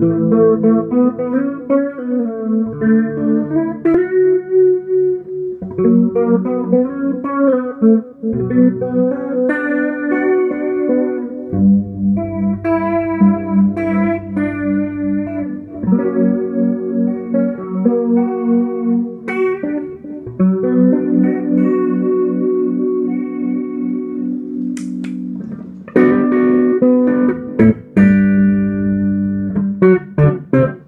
Thank you.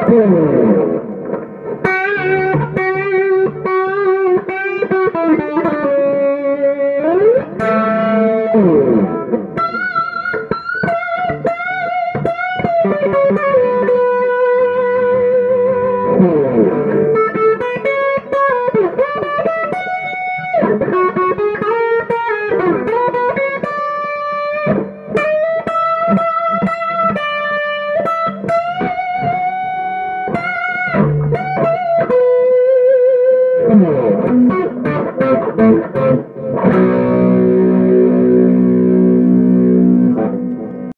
Boom.